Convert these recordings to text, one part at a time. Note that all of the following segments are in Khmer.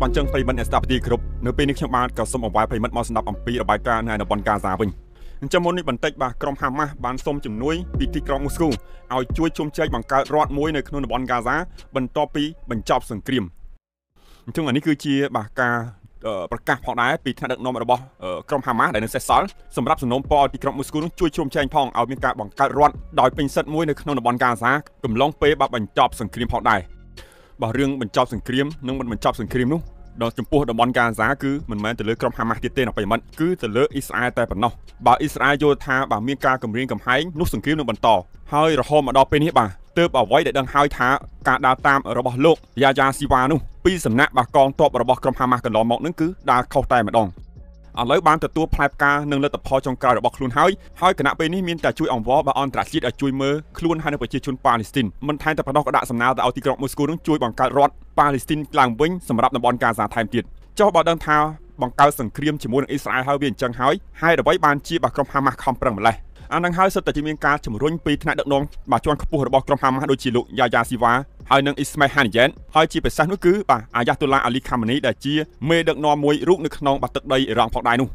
បានចឹងប្រិមិត្តអ្នកស្ដាប់ទីគ្រប់នៅពេលនេះខ្ញុំបាទក៏សូមអង្វរប្រិមិត្តមកស្ដាប់អំពីរបាយការណ៍នៅតំបន់កាហ្សាវិញអញ្ចឹងមុននេះបន្តិចបាទក្រុមហាម៉ាស់បានសុំជំនួយពីទីក្រុងមូស្គូឲ្យជួយជុំចែកបង្កើតរដ្ឋមួយនៅក្នុងតំបន់កាហ្សាបន្ទាប់ពីបញ្ចប់សង្គ្រាមអញ្ចឹងអានេះគឺជាបាទការប្រកាសផងដែរពីថ្នាក់ដឹកនាំរបស់ក្រុមហាម៉ាស់ដែលនៅសេសសល់សម្រាប់សំណូមពរឲ្យទីក្រុងមូស្គូនឹងជួយជ្រោមជ្រែងផងឲ្យមានការបង្កើតរដ្ឋដោយពេញសិទ្ធិមួយនៅក្នុងតំបន់កាហ្សាកំឡុងពេលបាទបញ្ចប់សង្គ្រាមផងដែរ បាទរឿងបញ្ចប់សង្គ្រាមនិងមិនបញ្ចប់សង្គ្រាមនោះដល់ចំពោះតំបន់កាហ្សាគឺមិនមែនទៅលើក្រុមហាម៉ាស់ទៀតទេនៅបៃមិត្តគឺទៅលើអ៊ីស្រាអែលតែប៉ុណ្ណោះបើអ៊ីស្រាអែលយល់ថាបើមានការគម្រាមកំហែងនោះសង្គ្រាមនឹងបន្តហើយរហូតមកដល់ពេលនេះបាទទើបអ្វីដែលដឹងហើយថាការដើរតាមរបស់លោកយ៉ាយ៉ាស៊ីវ៉ានោះពីសំណាក់បាកងទ័ពរបស់ក្រុមហាម៉ាស់កន្លងមកនឹងគឺដើរខុសតែម្ដង ឥឡូវបានទទួលផ្លែផ្កានិងលទ្ធផលចុងក្រោយរបស់ខ្លួនហើយហើយគណៈពេលនេះមានតែជួយអង្វរបើអន្តរជាតិឲ្យជួយមើលខ្លួនហើយនៅប្រជាជនប៉ាឡេស្ទីនមិនថែមតែប៉ុណ្ណោះក៏ដាក់សំណើទៅឲ្យទីក្រុងមូស្គូនឹងជួយបង្កើតរដ្ឋប៉ាឡេស្ទីនឡើងវិញសម្រាប់តំបន់កាហ្សាថែមទៀតចុះបើដឹងថាបង្កើតសង្គ្រាមជាមួយនឹងអ៊ីស្រាអែលហើយវាអញ្ចឹងហើយហើយអ្វីបានជាបាក្រុមហាម៉ាស់ខំប្រឹងម្លេះ អានឹងហើយសិតតែជាមានការជំរុញពីថ្នាក់ដឹកនាំបាទជាន់ខ្ពស់របស់ក្រុមហាម៉ាស់ដូចជាលោកយ៉ាយ៉ាស៊ីវ៉ាហើយនឹងអ៊ីស្ម៉េហានីយ៉ែនហើយជាពិសេសនោះគឺបាទអាយ៉ាតុលាអាលីខាម៉ានីដែលជាមេដឹកនាំមួយរូបនៅក្នុងបាទទឹកដីអ៊ីរ៉ង់ផងដែរនោះ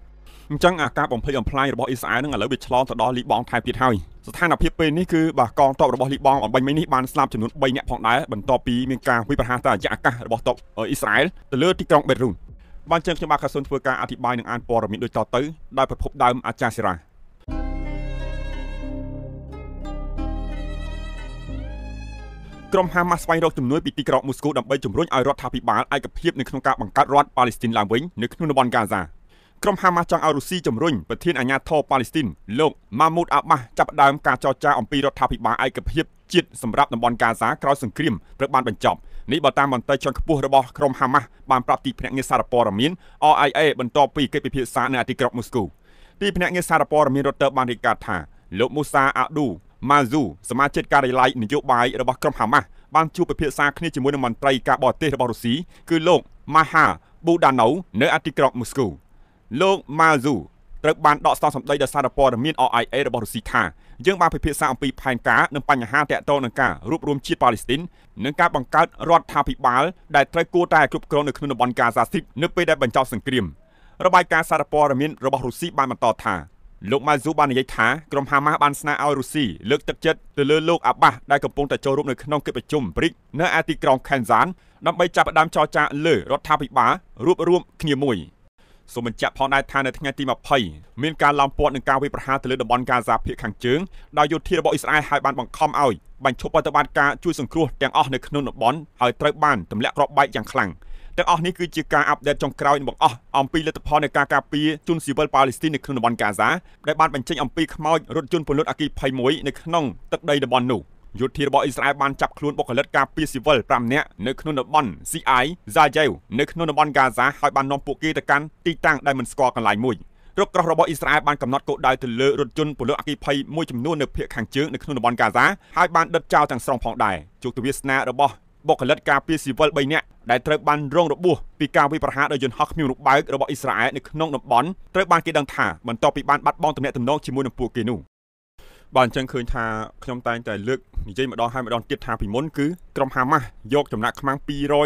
អញ្ចឹងអាការបំភ្លេចបំផ្លាញរបស់អ៊ីស្រាអែលនឹងឥឡូវវាឆ្លងទៅដល់លីបង់ថែមទៀតហើយស្ថានភាពពេលនេះគឺបាទកងទ័ពរបស់លីបង់អំបញ្ញមិញនេះបានស្លាប់ចំនួន3នាក់ផងដែរបន្ទាប់ពីមានការវិប្រហារតាមអាកាសរបស់ទ័ពអ៊ីស្រាអែលទៅលើទីក្រុងបេតរូនបានចឹងខ្ញុំបាទខាសុនធ្វើការអធិប្បាយនឹងអានព័ត៌មានដូចតទៅដោយប្រភពដើមអាចារ្យសេរ៉ា ក្រុមហាម៉ាស់ស្វែងរកជំនួយពីទីក្រុងមូស្គូដើម្បីជំរុញឲ្យរដ្ឋាភិបាលឯកភាពនៅក្នុងការបង្កើតរដ្ឋប៉ាឡេស្ទីនឡើងវិញនៅក្នុងតំបន់កាហ្សាក្រុមហាម៉ាស់ចង់ឲ្យរុស្ស៊ីជំរុញប្រធានអាជ្ញាធរប៉ាឡេស្ទីនលោកម៉ាមូតអាបាស់ចាប់ផ្ដើមការចរចាអំពីរដ្ឋាភិបាលឯកភាពជាតិសម្រាប់តំបន់កាហ្សាក្រោយសង្គ្រាមត្រូវបានបញ្ចប់នេះបើតាមមន្ត្រីជាន់ខ្ពស់របស់ក្រុមហាម៉ាស់បានប្រាប់ទីភ្នាក់ងារសារព័ត៌មាន RIA បន្ទាប់ពីកិច្ចពិភាក្សានៅទីក្រុងមូស្គូទីភ្នាក់ងារសារព័ត៌មានរតើបានរាយការណ៍ថាលោកមូសាអាឌូ ម៉ាស៊ូសមាជិកការិយាល័យនយោបាយរបស់ក្រុមហាម៉ាស់បានជួបពិភាក្សាគ្នាជាមួយនឹងមន្ត្រីការបរទេសរបស់រុស្ស៊ីគឺលោកម៉ាហាប៊ូដាណូនៅទីក្រុងមូស្គូលោកម៉ាស៊ូត្រូវបានដកស្នងសម្ដីដោយសារព័ត៌មាន RIA របស់រុស្ស៊ីថាយើងបានពិភាក្សាអំពីផែនការនិងបញ្ហាតាក់ទងនឹងការរួបរวมជាតិប៉ាឡេស្ទីននិងការបង្កើតរដ្ឋាភិបាលដែលត្រូវគួរតែគ្រប់គ្រងនៅក្នុងតំបន់កាហ្សាស្ទ្រីបនៅពេលដែលបញ្ចប់សង្គ្រាមរបាយការណ៍សារព័ត៌មានរបស់រុស្ស៊ីបានបន្តថា លោកម៉ាស៊ូបាននិយាយថាក្រុមហាម៉ាស់បានស្នើឲ្យរុស្ស៊ីលើកទឹកចិត្តទៅលើលោកអាបាស់ដែលកំពុងតែចូលរួមនៅក្នុងកិច្ចប្រជុំព្រិកនៅឯទីក្រុងខេនសានដើម្បីចាប់ផ្ដើមចរចាលើរដ្ឋាភិបាលរួបរวมគ្នាមួយ។សូមបញ្ជាក់ផងដែរថានៅថ្ងៃទី20មានការឡោមព័ទ្ធនឹងការវាយប្រហារទៅលើតំបន់កាហ្សាភាគខាងជើងដោយយោធារបស់អ៊ីស្រាអែលហើយបានបង្ខំឲ្យបញ្ឈប់ប្រតិបត្តិការជួយសង្គ្រោះទាំងអស់នៅក្នុងតំបន់ហើយត្រូវបានទម្លាក់គ្រាប់បែកយ៉ាងខ្លាំង ទាំងអស់នេះគឺជាការអាប់ដេតចុងក្រោយរបស់អស់អំពីលទ្ធផលនៃការការពារជនស៊ីវិលប៉ាឡេស្ទីននៅក្នុងតំបន់កាហ្សាដែលបានបញ្ចេញអំពីខ្មោចរថយន្តពលិតអគ្គី21នៅក្នុងទឹកដីតំបន់នោះយោធារបស់អ៊ីស្រាអែលបានចាប់ខ្លួនបុគ្គលិកការពារស៊ីវិល5នាក់នៅក្នុងតំបន់ CI Zayel នៅក្នុងតំបន់កាហ្សាហើយបាននាំពួកគេទៅកាន់ទីតាំងដែលមិនស្គាល់កន្លែងមួយរកក្រោះរបស់អ៊ីស្រាអែលបានកំណត់គោលដៅទៅលើរថយន្តពលិអគ្គីភ័យមួយចំនួននៅភាគខាងជើងនៅក្នុងតំបន់កាហ្សាហើយបានដិតចោលទាំងស្រុងផងដែរជោគទវាសនារបស់ បុគ្គលិកការពារស៊ីវិល3នាក់ដែលត្រូវបានរងរបួសពីការវាយប្រហារដោយយន្តហោះគ្មានរូបបើករបស់អ៊ីស្រាអែលនៅក្នុងតំបន់ត្រូវបានគេដឹងថាបន្ទាប់ពីបានបាត់បង់ទំនាក់ទំនងជាមួយនឹងពួកគេនោះបាទអញ្ចឹងឃើញថាខ្ញុំតែងតែលើកនិយាយម្ដងហើយម្ដងទៀតថាពីមុនគឺក្រុមហាម៉ាស់យកចំណាក់ខ្មាំង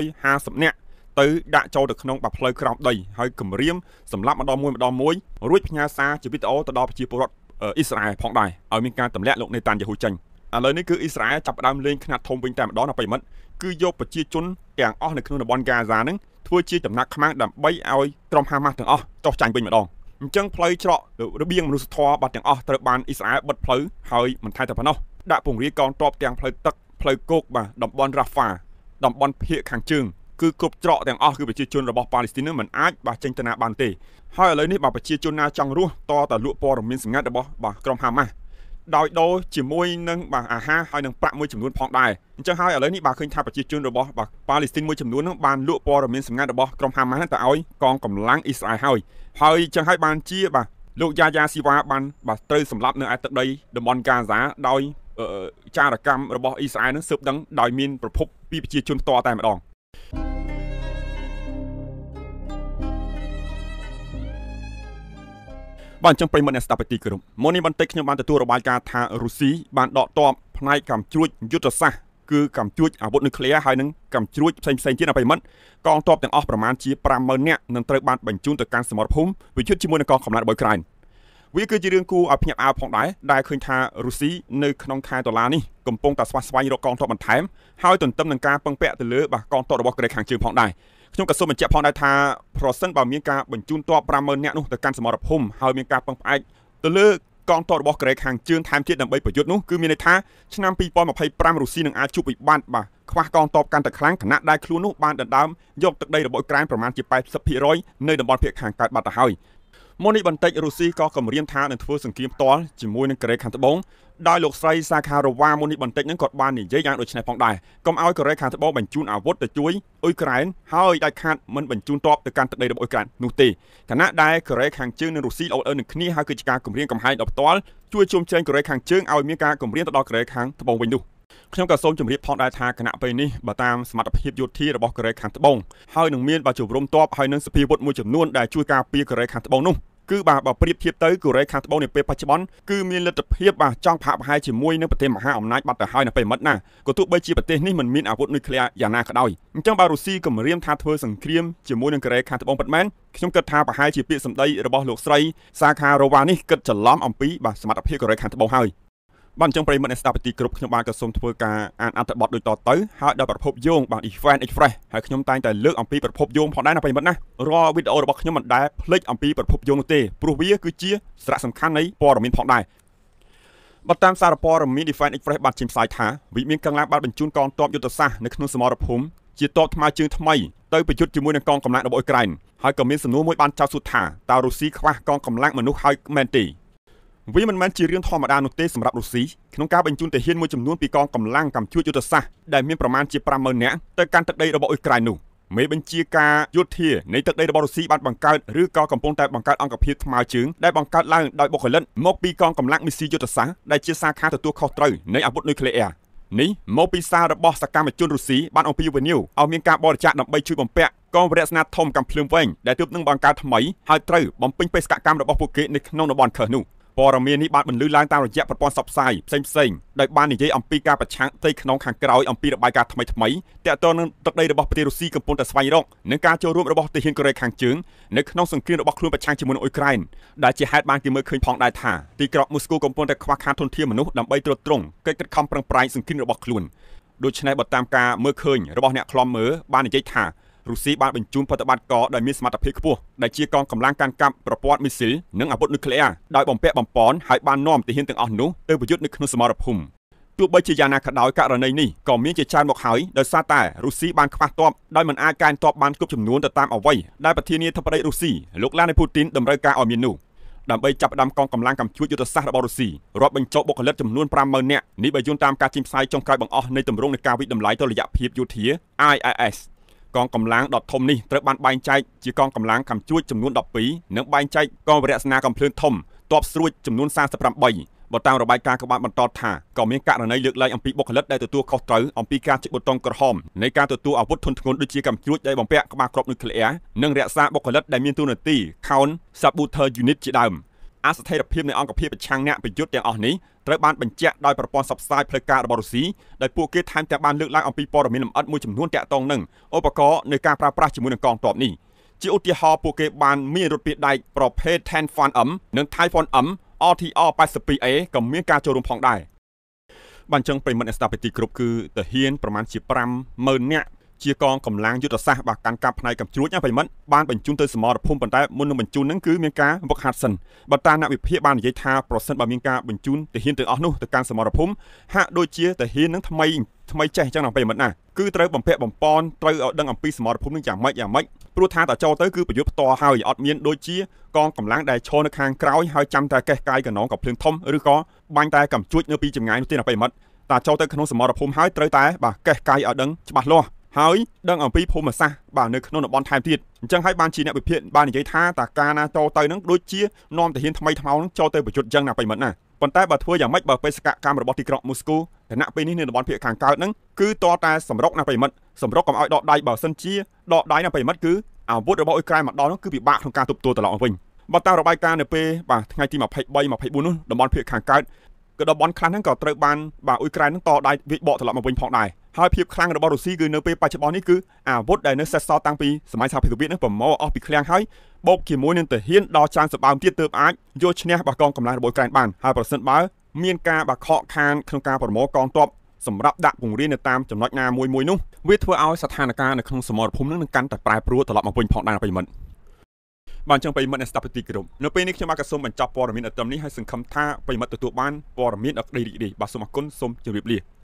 250នាក់ទៅដាក់ចូលទៅក្នុងបាផ្លូវក្រោមដីហើយគម្រាមសម្រាប់ម្ដងមួយម្ដងមួយរួចផ្ញើសារជាវីដេអូទៅដល់ប្រជាពលរដ្ឋអ៊ីស្រាអែលផងដែរឲ្យមានការទម្លាក់លោកនេតានយ៉ាហ៊ូចេញឥឡូវនេះគឺអ៊ីស្រាអែលចាប់ផ្ដើមលេងខ្នាតធំវិញតែម្ដងណាប្រិមិត្ត គឺយកប្រជាជនទាំងអស់នៅក្នុងតំបន់ហ្គាហ្សាហ្នឹងធ្វើជាចំណាក់ខ្មាំងដើម្បីឲ្យក្រុមហាម៉ាស់ទាំងអស់ចោះចាញ់វិញម្ដងអញ្ចឹងផ្លូវច្រករបៀងមនុស្សធម៌បាត់ទាំងអស់ត្រូវបានអ៊ីស្រាអែលបិទផ្លូវហើយមិនថែតែប៉ុណ្ណោះដាក់ពង្រាយកងទ័ពទាំងផ្លូវទឹកផ្លូវគោកបាទតំបន់រ៉ាហ្វាតំបន់ភៀកខាងជើងគឺគ្រប់ច្រកទាំងអស់គឺប្រជាជនរបស់ប៉ាឡេស្ទីននឹងមិនអាចបាទចេញទៅណាបានទេហើយឥឡូវនេះបាទប្រជាជនណាចង់រស់តតលក់ព័ត៌មានសម្ងាត់របស់បាទក្រុមហាម៉ាស់ ដោយដូរជាមួយនឹងបាទអាហារហើយនឹងប្រាក់មួយចំនួនផងដែរអញ្ចឹងហើយឥឡូវនេះបាទឃើញថាប្រជាជនរបស់បាទប៉ាឡេស្ទីនមួយចំនួននឹងបានលក់ព័ត៌មានសម្ងាត់របស់ក្រុមហាម៉ាស់ទៅឲ្យកងកម្លាំងអ៊ីស្រាអែលហើយហើយអញ្ចឹងហើយបានជាបាទលោកយ៉ាយ៉ាស៊ីវ៉ាបានបាទត្រូវសម្លាប់នៅឯទឹកដីតំបន់កាហ្សាដោយចារកម្មរបស់អ៊ីស្រាអែលនឹងស៊ើបដឹងដោយមានប្រភពពីប្រជាជនផ្ទាល់តែម្ដង បាទអញ្ចឹងប្រិមត្តអ្នកស្ដាប់ទីគ្រប់មុននេះបន្តិចខ្ញុំបានទទួលរបាយការណ៍ថារុស្ស៊ីបានដកទ័ពផ្នែកកម្មជ្រួចយុទ្ធសាស្ត្រគឺកំជួចអាវុធនុយក្លេអ៊ែរហើយនឹងកំជ្រួចផ្សេងផ្សេងទៀតអបិមិត្តកងទ័ពទាំងអស់ប្រមាណជា50000នាក់នឹងត្រូវបានបញ្ជូនទៅកាន់សមរភូមិវិយុទ្ធជាមួយនឹងកងកម្លាំងរបស់ក្រែនវាគឺជារឿងគួរឲ្យភ្ញាក់ផ្អើលផងដែរដែលឃើញថារុស្ស៊ីនៅក្នុងខែតុលានេះកំពុងតែស្វាស្វែងរកកងទ័ពបន្ថែមហើយទន្ទឹមនឹងការពឹងពាក់ទៅលើបាទកងទ័ពរបស់កូរ៉េខាងជើងផងដែរ ខ្ញុំក៏សូមបញ្ជាក់ផងដែរថាប្រសិនបើមានការបញ្ជូនទ័ព50000នាក់នោះទៅកាន់សមរភូមិហើយមានការពឹងផ្អែកទៅលើកងទ័ពរបស់កូរ៉េខាងជើងថែមទៀតដើម្បីប្រយុទ្ធនោះគឺមានន័យថាឆ្នាំ2025រុស្ស៊ីនឹងអាចជួបវិបត្តិបាទខ្វះកងទ័ពកាន់តែខ្លាំងខណៈដែលខ្លួននោះបានដណ្ដើមយកទឹកដីរបស់អ៊ុក្រែនប្រមាណជា80%នៅតំបន់ភាគខាងកើតបាត់ទៅហើយ មុននេះបន្តិចរុស្ស៊ីក៏គម្រាមថានឹងធ្វើសង្គ្រាមផ្ទាល់ជាមួយនឹងកូរ៉េខាងត្បូងដោយលោកស្រីសាខារ៉ូវ៉ាមុននេះបន្តិចហ្នឹងគាត់បាននិយាយយ៉ាងដូចនេះផងដែរកុំឲ្យកូរ៉េខាងត្បូងបញ្ជូនអាវុធទៅជួយអ៊ុយក្រែនហើយដាច់ខាតមិនបញ្ជូនទ័ពទៅកាន់ទឹកដីរបស់អ៊ុយក្រែននោះទេខណៈដែលកូរ៉េខាងជើងនិងរុស្ស៊ីល្អអើនឹងគ្នាហើយគឺជាការគម្រាមកំហែងដល់ផ្ទាល់ជួយជុំជែងកូរ៉េខាងជើងឲ្យមានការគម្រាមទៅដល់កូរ៉េខាងត្បូងវិញនោះ ខ្ញុំក៏សូមជម្រាបផងដែរថាគណៈពេលនេះបើតាមសមត្ថភាពយោធារបស់កូរ៉េខាងត្បូងហើយនឹងមានបើជំរុំទ័ពហើយនឹងសភាវុធមួយចំនួនដែលជួយការពារកូរ៉េខាងត្បូងនោះគឺបាទបើប្រៀបធៀបទៅកូរ៉េខាងត្បូងនាពេលបច្ចុប្បន្នគឺមានលទ្ធភាពបាទចង់ផាកប្រហែលជាមួយនឹងប្រទេសមហាអំណាចបាត់ទៅហើយនៅពេលមិត្តណាក៏ទោះបីជាប្រទេសនេះមិនមានអាវុធនុយក្លេអ៊ែរយ៉ាងណាក៏ដោយអញ្ចឹងបាទរុស្ស៊ីគម្រាមថាធ្វើសង្គ្រាមជាមួយនឹងកូរ៉េខាងត្បូងពិតមែនខ្ញុំគិតថាប្រហែលជាពាក្យសម្ដីរបស់លោកស្រីសាខារ៉ូវ៉ានេះគិតច្រឡំអំពីបាទសមត្ថភាពកូរ៉េខាងត្បូងហើយ បាទអញ្ចឹងប្រិមត្តអ្នកស្ដាប់ទីគ្រប់ខ្ញុំបានក៏សូមធ្វើការអានអត្ថបទដូចតទៅហើយដល់ប្រភពយោងបាទ Event Express ហើយខ្ញុំតែងតែលើកអំពីប្រភពយោងផងដែរណាប្រិមត្តណារាល់វីដេអូរបស់ខ្ញុំមិនដែលភ្លេចអំពីប្រភពយោងនោះទេព្រោះវាគឺជាសារៈសំខាន់នៃព័ត៌មានផងដែរបើតាមសារព័ត៌មាន Define Express បានចេញផ្សាយថាវិមានកាំងឡានបានបញ្ជូនកងទ័ពយុទ្ធសាស្ត្រនៅក្នុងសមរភូមិជាទ័ពថ្មើរជើងថ្មីទៅប្រយុទ្ធជាមួយនឹងកងកម្លាំងរបស់អ៊ុយក្រែនហើយក៏មានសំណួរមួយបានចោទសួរថាតើរុស្ស៊ីខ្វះកងកម្លាំងមនុស្សហើយមែនទេ វាមិនមែនជារឿងធម្មតានោះទេសម្រាប់រុស្ស៊ីក្នុងការបញ្ជូនទាហានមួយចំនួនពីកងកម្លាំងកម្ពុជាយុទ្ធសាស្ត្រដែលមានប្រមាណជា50000នាក់ទៅកាន់ទឹកដីរបស់អ៊ុយក្រែននោះមេបញ្ជាការយោធានៃទឹកដីរបស់រុស្ស៊ីបានបង្កើតឬក៏កំពុងតែបង្កើតអង្គភាពថ្មើរជើងដែលបង្កើតឡើងដោយបុគ្គលិកមកពីកងកម្លាំងមីស៊ីយុទ្ធសាស្ត្រដែលជាសាខាទទួលខុសត្រូវនៃអាវុធនុយក្លេអ៊ែរនេះមកពីសាររបស់សកម្មជនរុស្ស៊ីបានអំពាវនាវឲ្យមានការបរិច្ចាគដើម្បីជួយបំពាក់កងវរៈស្នាធំកំភ្លើងវែងដែលទើបនឹងបង្កើតថ្មីហើយត្រូវបំពេញបេសកកម្មរបស់ពួកគេនៅក្នុងតំបន់ខើសនោះ ព័ត៌មាននេះបានបន្លឺឡើងតាមរយៈប្រព័ន្ធផ្សព្វផ្សាយផ្សេងផ្សេងដោយបាននិយាយអំពីការប្រឆាំងផ្ទៃក្នុងខាងក្រោយអំពីរបាយការណ៍ថ្មីថ្មីទាក់ទងនឹងទឹកដីរបស់ប្រទេសរុស្ស៊ីកំពុងតែស្វែងរកនឹងការចូលរួមរបស់ទាហានកូរ៉េខាងជើងនៅក្នុងសង្គ្រាមរបស់ខ្លួនប្រឆាំងជាមួយនឹងអ៊ុយក្រែនដែលជាហេតុបានគេមើលឃើញផងដែរថាទីក្រុងមូស្គូកំពុងតែខ្វះខាតធនធានមនុស្សដើម្បីត្រួតត្រងកិច្ចខិតខំប្រឹងប្រែងសង្គ្រាមរបស់ខ្លួនដូច្នេះបើតាមការមើលឃើញរបស់អ្នកខ្លំមើលបាននិយាយថា រុស្ស៊ីបានបញ្ជូនប្រតិបត្តិការដែលមានសមត្ថភាពខ្ពស់ដែលជាកងកម្លាំងកាន់កាប់ប្រព័ន្ធមីស៊ីលនិងអាវុធនុយក្លេអ៊ែរដោយបំពាក់បំពន់ហើយបាននាំទាហានទាំងអស់នោះទៅប្រយុទ្ធនៅក្នុងសមរភូមិទោះបីជាយ៉ាងណាក៏ដោយករណីនេះក៏មានជាច្រើនមកហើយដោយសារតែរុស្ស៊ីបានខ្វះទ័ពដោយមិនអាចកែងទ័ពបានគ្រប់ចំនួនទៅតាមអ្វីដែលប្រធានាធិបតីរុស្ស៊ីលោកឡានីពូទីនតម្រូវការឲ្យមាននោះដើម្បីចាប់ផ្ដើមកងកម្លាំងកម្ពុជាយុទ្ធសាស្ត្ររបស់រុស្ស៊ីរាប់បញ្ចូលបុគ្គលិកចំនួន50000នាក់នេះបើយោងតាមការចេញផ្សាយចុងក្រោយបង្អស់នៃទម្រង់នៃការវិតម្លៃតុល្យភាពយោធា IIS កងកម្លាំងដុតធំនេះត្រូវបានបែងចែកជាកងកម្លាំងកម្ពុជាចំនួន12និងបែងចែកកងវរៈសេនាកំភ្លើងធំតបស្រួចចំនួន48បើតាមរបាយការណ៍ក៏បានបន្តថាក៏មានករណីលើកលែងអំពីបុគ្គលិកដែលទទួលខុសត្រូវអំពីការចុចប៊ូតុងក្រហមនៃការទទួលអាវុធធុនធ្ងន់ដូចជាកំជ្រួចដែលបំពាក់ក្បាលគ្រាប់នុយក្លេអ៊ែរនិងរក្សាបុគ្គលិកដែលមានតួនាទី Count Saboteur Unit ជាដើម អស្ថិរភាពនៃអង្គភាពប្រឆាំងអ្នកប្រយុទ្ធទាំងអស់នេះត្រូវបានបញ្ជាក់ដោយប្រព័ន្ធផ្សព្វផ្សាយផ្លូវការរបស់រុស្ស៊ីដោយពួកគេថែមទាំងបានលើកឡើងអំពីព័ត៌មានលម្អិតមួយចំនួនតាក់ទងនឹងឧបករណ៍នៃការប្រើប្រាស់ជាមួយនឹងកងទ័ពនេះជាឧទាហរណ៍ពួកគេបានមានរថពាដែកប្រភេទ Tenfan M និង Typhoon M RTR 82A ក៏មានការចូលរួមផងដែរបានចឹងប្រិមិត្តអ្នកស្ដាប់ទីគ្រប់គឺតាហ៊ានប្រមាណជា50000នាក់ ជាកងកម្លាំងយុទ្ធសាស្ត្របាទកាន់កាប់ផ្នែកកំជ្រួចណាប្រិមិត្តបានបញ្ជូនទៅសមរភូមិប៉ុន្តែមុននឹងបញ្ជូនហ្នឹងគឺមានការវឹកហាត់សិនបើតាមអ្នកវិភាគបាននិយាយថាប្រសិនបើមានការបញ្ជូនទាហានទាំងអស់នោះទៅកាន់សមរភូមិហាក់ដូចជាទាហានហ្នឹងថ្មីថ្មីចេះអញ្ចឹងណាប្រិមិត្តណាគឺត្រូវបំពាក់បំពន់ត្រូវឲ្យដឹងអំពីសមរភូមិនឹងយ៉ាងម៉េចយ៉ាងម៉េចព្រោះថាតចូលទៅគឺប្រយុទ្ធផ្ទាល់ហើយអត់មានដូចជាកងកម្លាំងដែលឈរនៅខាងក្រោយហើយចាំតែកេះកាយកណ្ដងក៏ភ្លើងធំឬក៏បាញ់តែកំជួចនៅពីចម្ងាយនោះទេណាប្រិមិត្តតាចូលទៅក្នុងសមរភូមិហើយត្រូវតែបាទកេះកាយឲ្យដឹងច្បាស់លាស់ ហើយដឹងអំពីភូមិសាស្ត្របាទនៅក្នុងតំបន់ថែមទៀតអញ្ចឹងហើយបានជាអ្នកវិភាគបាននិយាយថាតាការណាចូលទៅនឹងដូចជានាំទាហានថ្មីថ្មោងចូលទៅប្រយុទ្ធយ៉ាងណាបៃមិត្តណាប៉ុន្តែបើធ្វើយ៉ាងម៉េចបើបេសកកម្មរបស់ទីក្រុងមូស្គូគណៈពេលនេះនៅតំបន់ភាគខាងកើតហ្នឹងគឺតតែសម្រុកណាបៃមិត្តសម្រុកកុំឲ្យដកដៃបើសិនជាដកដៃណាបៃមិត្តគឺអាវុធរបស់អ៊ុយក្រែនមកដល់នោះគឺពិបាកក្នុងការទប់ទល់ត្រឡប់មកវិញបើតាមរបាយការណ៍នៅពេលបាទថ្ងៃទី23 24នោះតំបន់ភាគខាងកើតក៏តំបន់ខ្លះហ្នឹងក៏ត្រូវបានបាទអ៊ុយក្រែនហ្នឹងតដៃវាបកត្រឡប់មកវិញផងដែរ ហើយភាពខ្លាំងរបស់រុស្ស៊ីគឺនៅពេលបច្ចុប្បន្ននេះគឺអាវុធដែលនៅសេសសល់តាំងពីសម័យសហភាពសូវៀតនឹងប្រមូលអស់ពីឃ្លាំងហើយបូកជាមួយនឹងទាហានដល់ច្រើនសម្បើមទៀតទើបអាចយកឈ្នះរបស់កងកម្លាំងរបស់ក្រែនបានហើយប្រសិនបើមានការបាក់ខកខានក្នុងការប្រមូលកងទ័ពសម្រាប់ដាក់ពង្រាយនៅតាមចំណុចណាមួយមួយនោះវាធ្វើឲ្យស្ថានភាពនៅក្នុងសមរភូមិនឹងកាន់តែប្រែប្រួលត្រឡប់មកវិញផងដែរប្រិមិត្តបានចឹងប្រិមិត្តអ្នកស្ដាប់ទីគោរពនៅពេលនេះខ្ញុំបាទក៏សូមបញ្ចប់ព័ត៌មានអត្តមនេះហើយសង្ឃឹមថាប្រិមិត្តទទួលបានព័ត៌មានអក្តីរីករាយបាទសូមអរគុណសូមជម្រាបលា